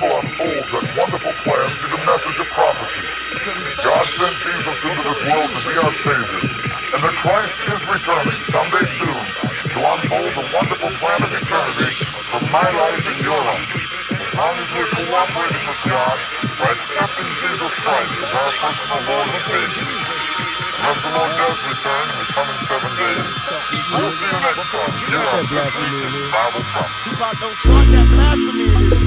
Bible unfolds that wonderful plan through the message of prophecy. God sent Jesus into this world to be our Savior, and that Christ is returning someday soon to unfold the wonderful plan of eternity for my life and your life. As long as we're cooperating with God by accepting Jesus Christ as our personal Lord and Savior. Unless the Lord does return in the coming seven days, we'll see you next time here on This Bible Prophecy. Don't start that blasphemy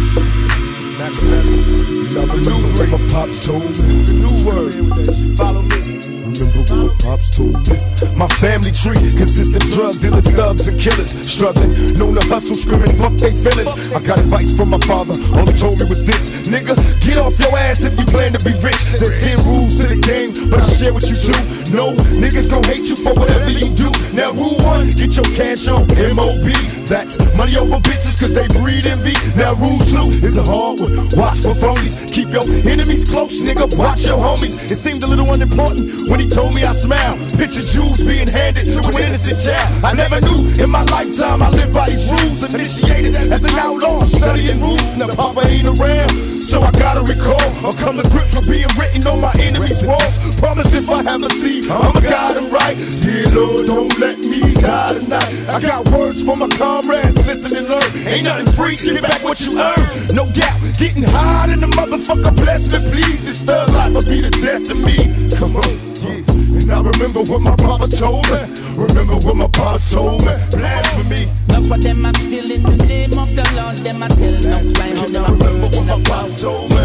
remember what my pops told me. The new word. Follow me. Remember what pops told me. My family tree consists of drug dealers, thugs, and killers. Struggling, known to hustle, screaming, fuck they feelings. I got advice from my father, all he told me was this Nigga, get off your ass if you plan to be rich. There's 10 rules to the game, but I'll share with you two. No, niggas gon' hate you for whatever you do. Now, rule one, get your cash on MOB. That's money over bitches, cause they breed envy. Now, rule two is a hard one. Watch for phonies. Keep your enemies close, nigga. Watch your homies. It seemed a little unimportant when he told me I smile. Picture jewels being handed to an innocent child. I never knew in my lifetime I lived by these rules. Initiated as an outlaw, studying rules. Now, Papa ain't around. So I gotta recall or come to grips with being written on my enemies' walls. Promise if I have a seed, I'ma guide right. Dear Lord, don't let me die tonight. I got words for my comrades, listen and learn. Ain't nothing free, get back what you earn. No doubt, getting high in the motherfucker, bless me, please. This thug life will be the death of me. Come on, yeah. And I remember what my papa told me. Remember what my papa told me. Blasphemy. Enough of them are still in the name of the Lord. Them are telling us fly how I remember what my papa told me.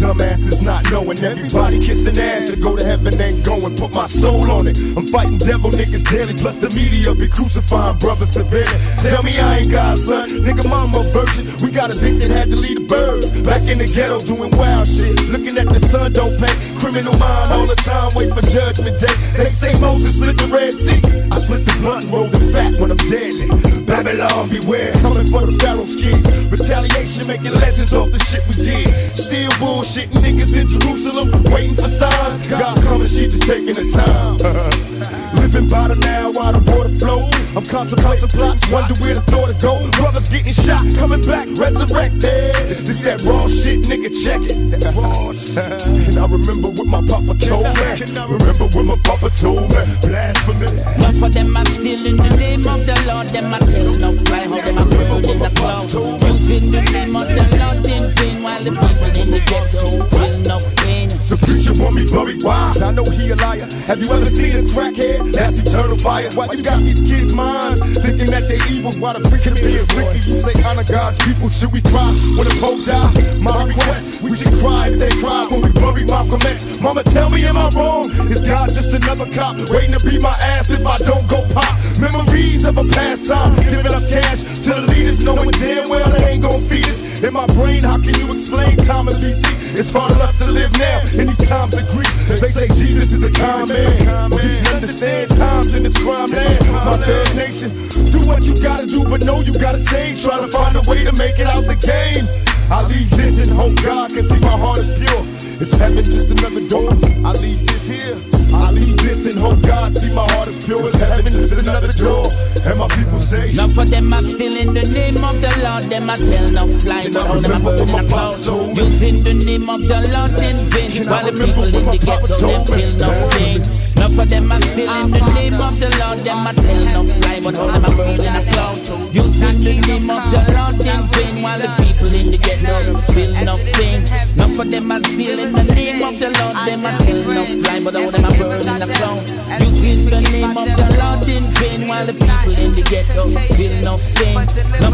Dumbasses not knowing everybody kissing ass to go to heaven ain't going. Put my soul on it. I'm fighting devil niggas daily. Plus the media be crucifying brothers severely. Tell me I ain't God, son. Nigga, mama virgin. We got a dick that had to lead the birds. Back in the ghetto doing wild shit. Looking at the sun don't pay. Criminal mind all the time. Wait for judgment day. They say Moses split the Red Sea. I split the blunt and roll the fat when I'm deadly. Babylon beware. Coming for the Pharaoh's kids. Retaliation making legends off the shit we did. Still bullshitting niggas in Jerusalem. Waiting for signs. God coming, she just taking the time. Living by the now while the water flows. I'm contemplating plots, wonder where the thought to go. Brothers getting shot, coming back, resurrected. Is this that raw shit, nigga? Check it. That raw shit. And I remember what my papa told me. Remember what my papa told me. Blasphemy. Enough of them are still in the name of the Lord. Them are telling us fly how them are burning the clouds. Using the name of the Lord in vain while the people me buried. Why? I know he a liar. Have you ever seen a crackhead? That's eternal fire. Why you got these kids' minds thinking that they evil? Why the preacher being wicked? You say honor God's people. Should we cry when a Pope die? My request, we should cry if they cry when we bury Malcolm X. Mama, tell me, am I wrong? Is God just another cop waiting to beat my ass if I don't go pop? Memories of a past time, giving up cash to the leaders, knowing damn well they ain't gonna feed us. In my brain, how can you It's hard enough to live now in these times of grief. They say Jesus is a kind man, but you should understand times in this crime land. My third nation, do what you gotta do, but know you gotta change. Try to find a way to make it out the game. I leave this and hope God can see my heart is pure. Is heaven just another door? I leave this here. I this and God see my heart is pure. Is heaven just another door? And my people say, Enough of them are still in the name of the Lord. Them are tell no fly, but I how them are remember burning what the my clouds. pops? Using the name of the Lord in vain while the people in the ghetto them feel no pain. Of them are still in the name of the Lord. Them are tell no fly, but how them are burning the clouds. Using the name of the Lord in vain while the people in the ghetto feel no pain. Enough of them are still in the name of the Lord. Them are tell no fly, but how them burning the clouds. Using while the people in the ghetto feel no pain.